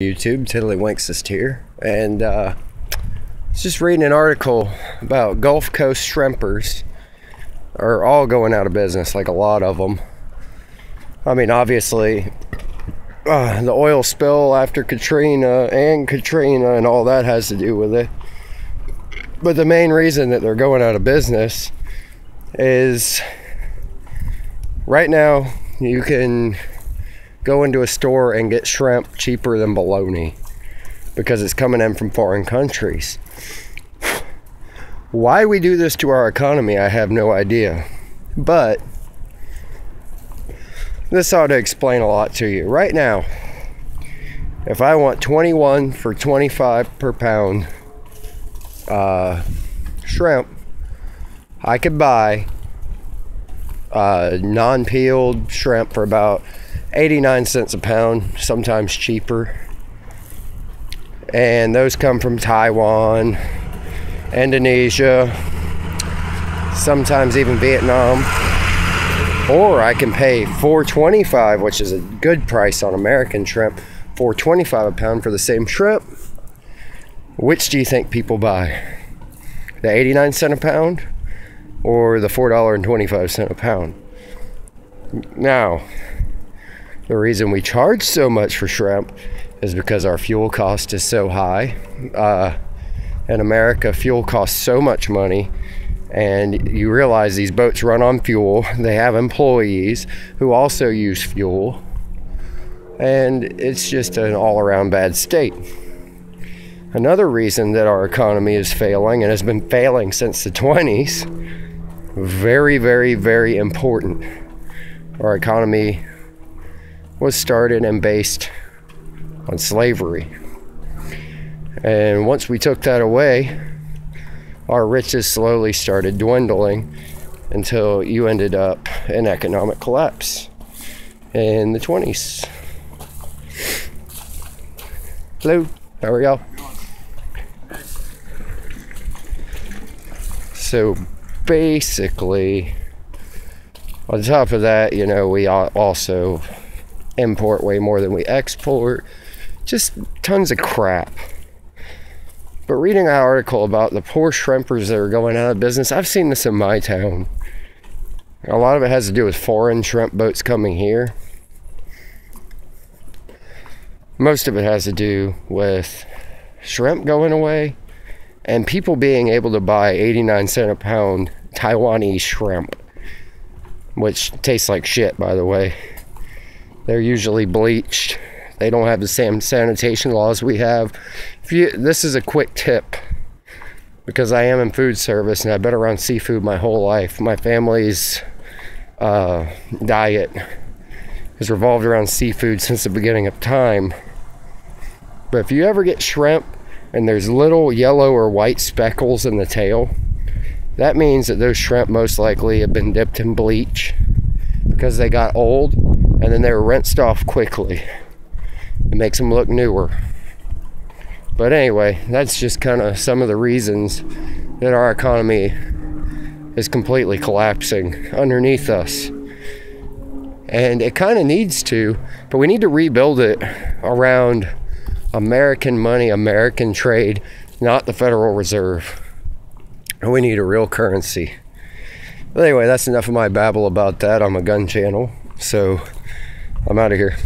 YouTube, Tiddlywinks is here, and uh, just reading an article about Gulf Coast shrimpers are all going out of business, like a lot of them. I mean, obviously, uh, the oil spill after Katrina and Katrina and all that has to do with it. But the main reason that they're going out of business is right now you can go into a store and get shrimp cheaper than bologna because it's coming in from foreign countries. Why we do this to our economy, I have no idea. But this ought to explain a lot to you. Right now, if I want 21 for 25 per pound uh, shrimp, I could buy uh, non peeled shrimp for about 89 cents a pound, sometimes cheaper. And those come from Taiwan, Indonesia, sometimes even Vietnam. Or I can pay 4.25, which is a good price on American shrimp, 4.25 a pound for the same shrimp. Which do you think people buy? The 89 cent a pound or the $4.25 a pound? Now, the reason we charge so much for shrimp is because our fuel cost is so high. Uh, in America, fuel costs so much money, and you realize these boats run on fuel. They have employees who also use fuel, and it's just an all around bad state. Another reason that our economy is failing and has been failing since the 20s, very, very, very important. Our economy was started and based on slavery. And once we took that away, our riches slowly started dwindling until you ended up in economic collapse in the 20s. Hello, how are y'all? So basically, on top of that, you know, we also import way more than we export. Just tons of crap. But reading an article about the poor shrimpers that are going out of business, I've seen this in my town. A lot of it has to do with foreign shrimp boats coming here. Most of it has to do with shrimp going away and people being able to buy 89 cent a pound Taiwanese shrimp, which tastes like shit, by the way. They're usually bleached. They don't have the same sanitation laws we have. You, this is a quick tip because I am in food service and I've been around seafood my whole life. My family's uh, diet has revolved around seafood since the beginning of time. But if you ever get shrimp and there's little yellow or white speckles in the tail, that means that those shrimp most likely have been dipped in bleach because they got old and then they were rinsed off quickly. It makes them look newer. But anyway, that's just kind of some of the reasons that our economy is completely collapsing underneath us. And it kind of needs to, but we need to rebuild it around American money, American trade, not the Federal Reserve. We need a real currency. But anyway, that's enough of my babble about that on my gun channel. So I'm out of here.